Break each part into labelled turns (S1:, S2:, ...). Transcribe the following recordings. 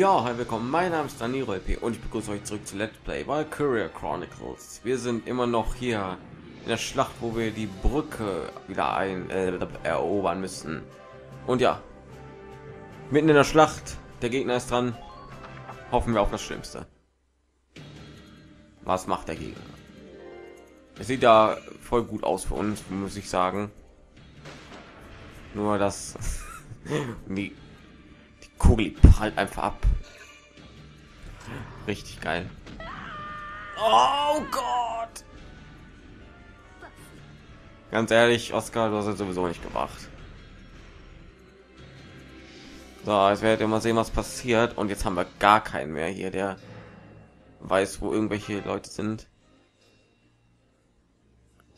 S1: Ja, hi, willkommen. Mein Name ist Dani P. und ich begrüße euch zurück zu Let's Play Valkyria Chronicles. Wir sind immer noch hier in der Schlacht, wo wir die Brücke wieder ein äh, erobern müssen. Und ja, mitten in der Schlacht, der Gegner ist dran. Hoffen wir auf das Schlimmste. Was macht der Gegner? Es sieht da voll gut aus für uns, muss ich sagen. Nur das Kugel prallt einfach ab. Richtig geil. Oh Gott! Ganz ehrlich, Oscar, du hast es sowieso nicht gemacht. So, jetzt werdet ihr mal sehen, was passiert. Und jetzt haben wir gar keinen mehr hier, der weiß, wo irgendwelche Leute sind.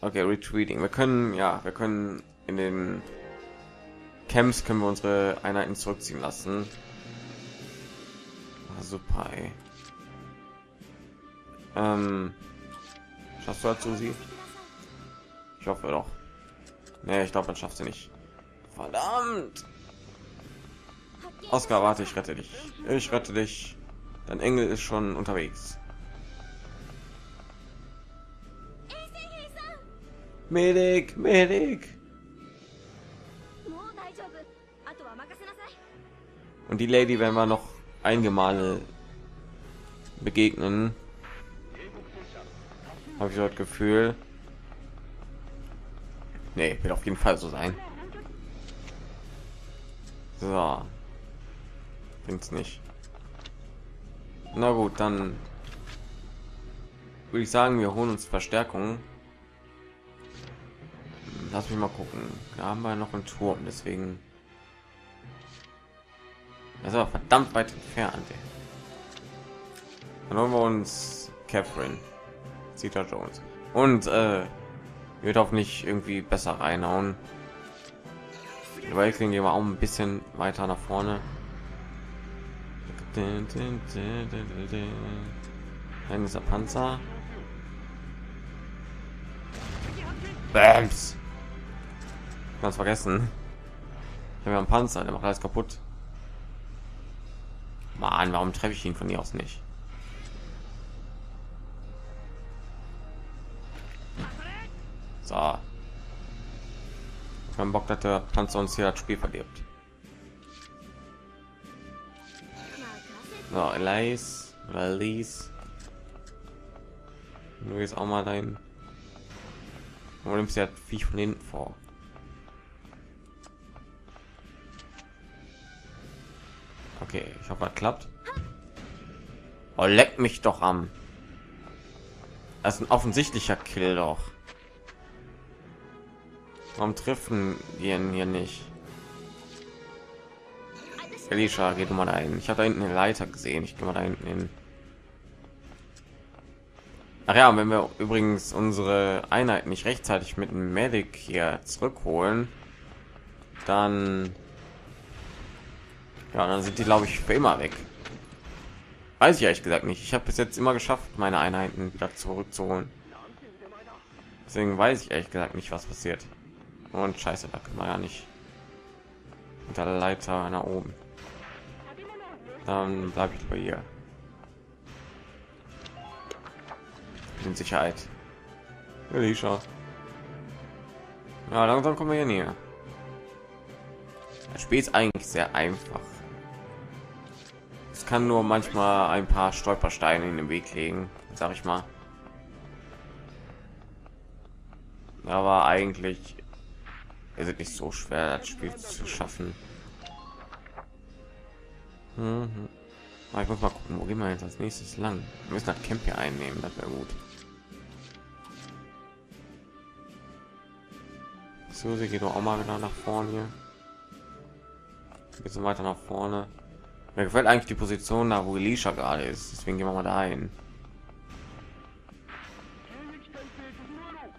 S1: Okay, retreating. Wir können, ja, wir können in den Camps können wir unsere Einheiten zurückziehen lassen. Ah, super. Ey. Ähm, schaffst du dazu sie? Ich hoffe doch. Nee, ich glaube, man schafft sie nicht. Verdammt! Oscar, warte, ich rette dich. Ich rette dich. Dein Engel ist schon unterwegs. Medic, Medic. Und die Lady werden wir noch einige Male begegnen. Habe ich das Gefühl. Nee, wird auf jeden Fall so sein. So. Bringt's nicht. Na gut, dann würde ich sagen, wir holen uns Verstärkung. Lass mich mal gucken. Da haben wir noch einen Turm, deswegen. Das ist aber verdammt weit entfernt. Dann holen wir uns Catherine, Zeta Jones und äh, wird auch nicht irgendwie besser reinhauen. Weil gehen wir auch ein bisschen weiter nach vorne. Ein dieser Panzer. Bams. Ganz vergessen. Wir haben Panzer, der macht alles kaputt. Mann, warum treffe ich ihn von hier aus nicht? So. Kein Bock, dass der Panzer uns hier das Spiel verdirbt. So, Elise oder Elise. Du jetzt auch mal dein. Du nimmst ja Viech von hinten vor. Okay, ich hoffe, das klappt. Oh, leck mich doch am. Das ist ein offensichtlicher Kill doch. Warum treffen wir ihn hier nicht? Elisha, geht mal ein. Ich habe da hinten eine Leiter gesehen. Ich gehe mal da hinten hin. Ach ja, wenn wir übrigens unsere Einheit nicht rechtzeitig mit dem Medic hier zurückholen, dann ja, dann sind die, glaube ich, für immer weg. Weiß ich ehrlich gesagt nicht. Ich habe bis jetzt immer geschafft, meine Einheiten wieder zurückzuholen. Deswegen weiß ich ehrlich gesagt nicht, was passiert. Und scheiße, da kann man ja nicht mit der Leiter nach oben. Dann bleibe ich bei ihr. In Sicherheit. Elisha. Ja, langsam kommen wir hier näher. Das Spiel ist eigentlich sehr einfach. Kann nur manchmal ein paar Stolpersteine in den Weg legen, sag ich mal. Aber eigentlich ist es nicht so schwer, das Spiel zu schaffen. Mhm. ich muss mal gucken, wo gehen wir jetzt als nächstes lang? Wir müssen das Camp hier einnehmen, das wäre gut. So, sie geht auch mal genau nach vorne hier. Ein bisschen weiter nach vorne. Mir gefällt eigentlich die Position da, wo Elisha gerade ist. Deswegen gehen wir mal dahin.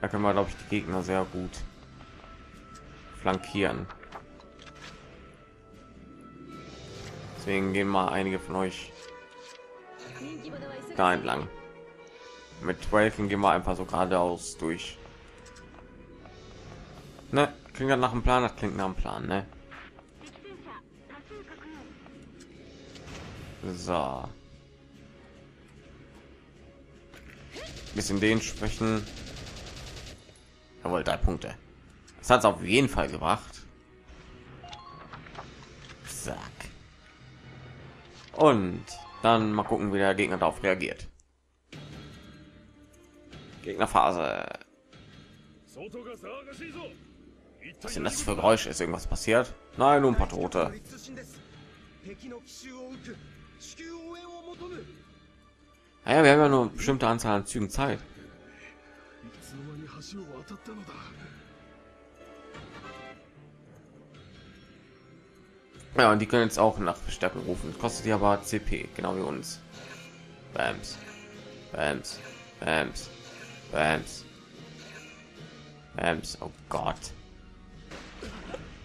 S1: Da können wir, glaube ich, die Gegner sehr gut flankieren. Deswegen gehen mal einige von euch da entlang. Mit 12 gehen wir einfach so geradeaus durch. Ne, klingt nach dem Plan, das klingt nach dem Plan, ne? So. Bisschen den sprechen. Jawohl, drei Punkte. Das hat es auf jeden Fall gebracht. Zack. Und dann mal gucken, wie der Gegner darauf reagiert. Gegnerphase. Was sind das für Geräusche? Ist irgendwas passiert? Nein, nur ein paar Tote. Naja, wir haben ja nur eine bestimmte Anzahl an Zügen Zeit. Ja, und die können jetzt auch nach Verstärkung rufen. kostet die aber CP, genau wie uns. Bams. Bams. Bams. Bams. Bams. Oh Gott.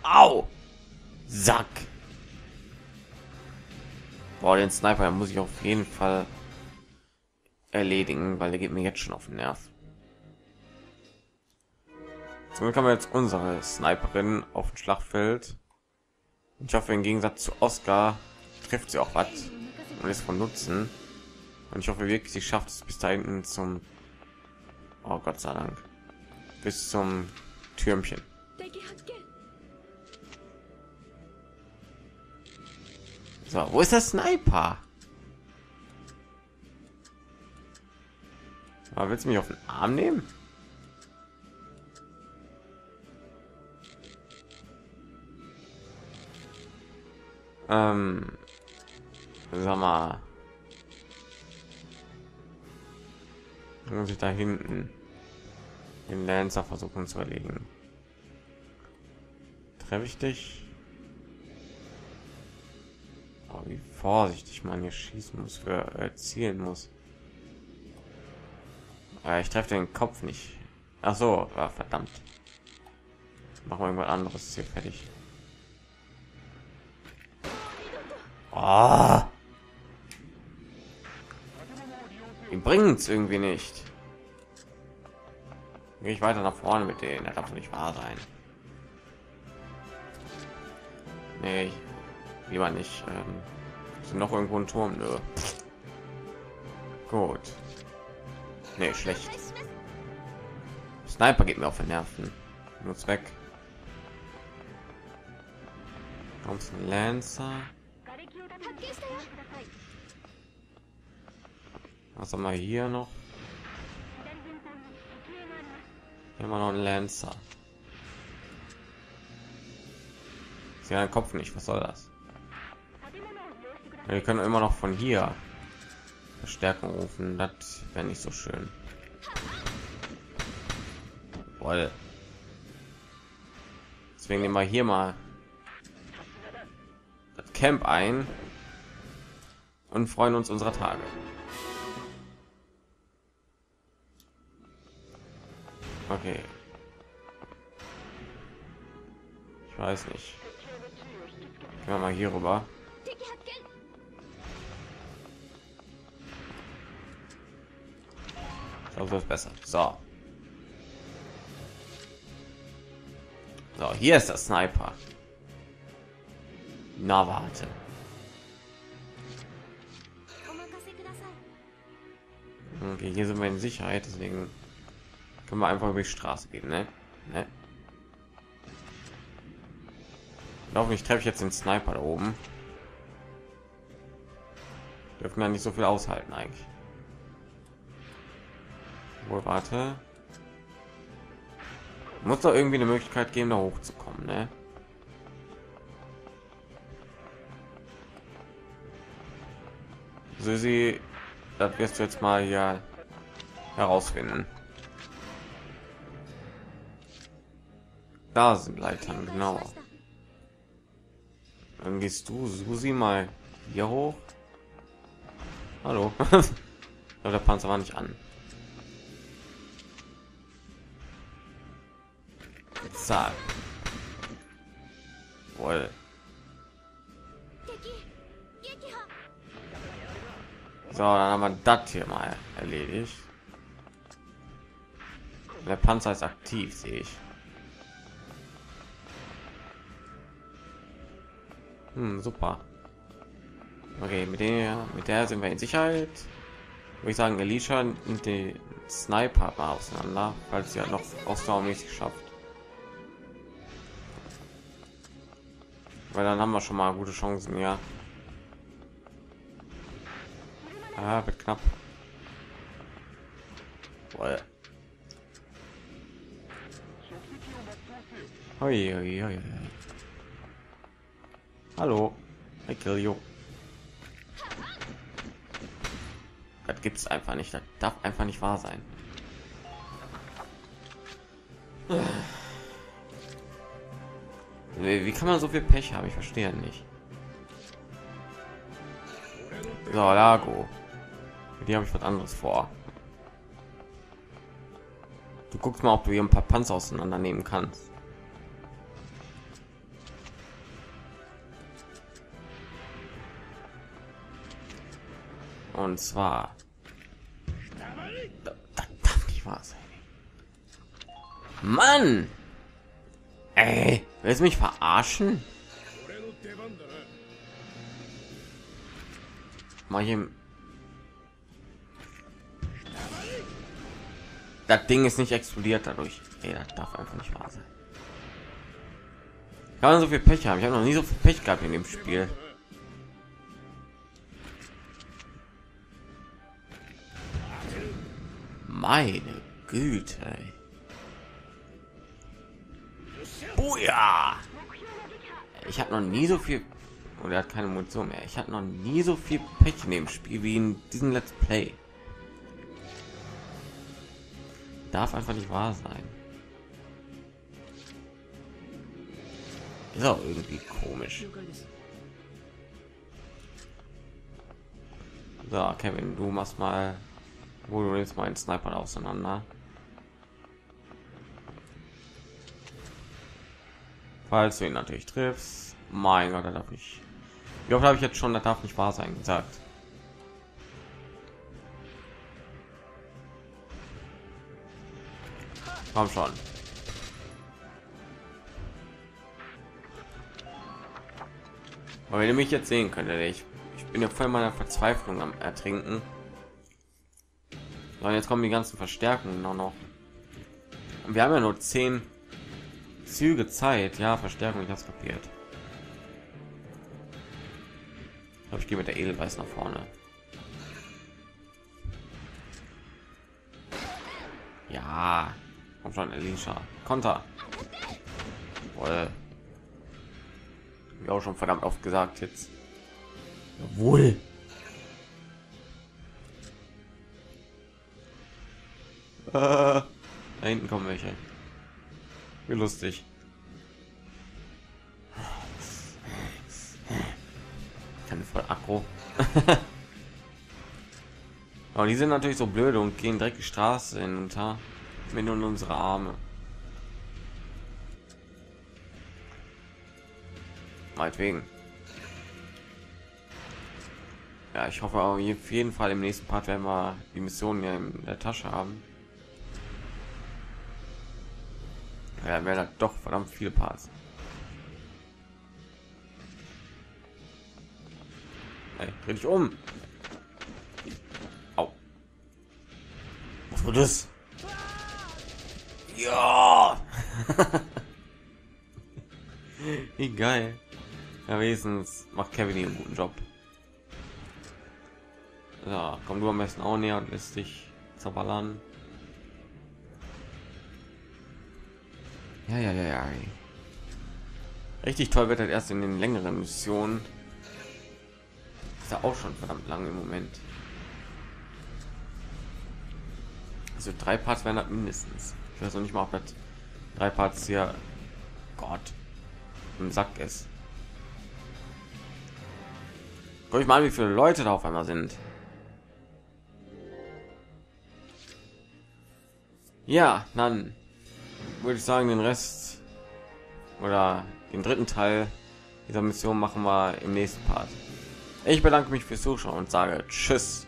S1: Au! Sack. Boah, den Sniper muss ich auf jeden Fall erledigen, weil der geht mir jetzt schon auf den Nerv. Glück haben wir jetzt unsere Sniperin auf dem Schlachtfeld. Ich hoffe, im Gegensatz zu Oscar trifft sie auch was und ist von Nutzen. Und ich hoffe wirklich, sie schafft es bis da hinten zum, oh Gott sei Dank, bis zum Türmchen. So, wo ist der Sniper? Aber willst du mich auf den Arm nehmen? Ähm, sag mal, muss ich da hinten den Lancer versuchen zu erledigen? Treffe ich dich? Wie vorsichtig man hier schießen muss, für erzielen muss. Äh, ich treffe den Kopf nicht. Ach so, ah, verdammt. Machen wir irgendwas anderes hier fertig. Oh. Die bringen es irgendwie nicht. Gehe ich weiter nach vorne mit denen. Das darf nicht wahr sein. Nee, lieber nicht. Ähm, noch irgendwo ein Turm? Nö. Gut. Nee, schlecht. Sniper geht mir auf den Nerven. Muss weg. Kommt ein Lancer. Was haben wir hier noch? Wir noch einen Lancer. Sie einen Kopf nicht. Was soll das? Wir können immer noch von hier Verstärkung rufen. Das wäre nicht so schön. Woll. Deswegen immer hier mal das Camp ein und freuen uns unserer Tage. Okay. Ich weiß nicht. Gehen wir mal hier rüber. Das wird besser. So. So, hier ist der Sniper. Na warte. Okay, hier sind wir in Sicherheit, deswegen können wir einfach über die Straße gehen, ne? ne? treffe ich jetzt den Sniper da oben. Dürfen wir nicht so viel aushalten eigentlich. Wohl warte. Muss doch irgendwie eine Möglichkeit geben, da hochzukommen, ne? Susi, das wirst du jetzt mal ja herausfinden. Da sind Leitern, genau. Dann gehst du, Susi, mal hier hoch. Hallo. der Panzer war nicht an. Zack. Wohl. So, dann haben wir das hier mal erledigt. Der Panzer ist aktiv, sehe ich. Hm, super. Okay, mit der, mit der sind wir in Sicherheit. Würde ich sagen, Elisha und die Sniper mal auseinander, falls sie halt noch ausdauermäßig schafft. Weil dann haben wir schon mal gute Chancen, ja. Ah, wird knapp. Boah. Oi, oi, oi. Hallo, I kill you. Das gibt's einfach nicht. Das darf einfach nicht wahr sein. Wie kann man so viel Pech haben? Ich verstehe nicht. So, Lago. Die habe ich was anderes vor. Du guckst mal, ob du hier ein paar Panzer auseinandernehmen kannst. Und zwar das darf nicht wahr. Mann! Ey, willst du mich verarschen? Mal hier. Das Ding ist nicht explodiert dadurch. Ey, das darf einfach nicht wahr sein. Kann man so viel Pech haben? Ich habe noch nie so viel Pech gehabt in dem Spiel. Meine Güte. Ey. Buja! Ich habe noch nie so viel und er hat keine Munition mehr. Ich hatte noch nie so viel Pech in dem Spiel wie in diesem Let's Play. Darf einfach nicht wahr sein. Ist auch irgendwie komisch. So, Kevin, du machst mal wo du jetzt mal einen Sniper auseinander. Falls du ihn natürlich triffst. Mein Gott, da darf ich. Wie oft habe ich jetzt schon, das darf nicht wahr sein gesagt. Komm schon. Aber wenn ihr mich jetzt sehen könntet, ich, ich bin ja voll meiner Verzweiflung am Ertrinken. So, jetzt kommen die ganzen Verstärkungen noch noch. Und wir haben ja nur zehn Züge Zeit. Ja, Verstärkung, ich habe kapiert. Ich, ich gehe mit der Edelweiß nach vorne. Ja, komm schon, Elisha. Konter. Jawohl. Wie auch schon verdammt oft gesagt jetzt. Jawohl. Äh, da hinten kommen welche. Wie lustig. Keine voll Akku. Aber die sind natürlich so blöde und gehen direkt die Straße hinunter mit unsere Arme. Meinetwegen. Ja, ich hoffe auf jeden Fall im nächsten Part werden wir die Mission ja in der Tasche haben. Ja, wäre doch verdammt viele Parts. Hey, dreh dich um. Au. Was war das? Ja. Wie geil. Ja, wenigstens macht Kevin einen guten Job. Ja, komm du am besten auch näher und lässt dich zerballern. Ja, ja, ja, ja. Richtig toll wird halt erst in den längeren Missionen. Ist ja auch schon verdammt lang im Moment. Also drei Parts werden das mindestens. Ich weiß noch nicht mal, ob das drei Parts hier Gott im Sack ist. Guck ich mal, wie viele Leute da auf einmal sind. Ja, dann würde ich sagen, den Rest oder den dritten Teil dieser Mission machen wir im nächsten Part. Ich bedanke mich fürs Zuschauen und sage Tschüss.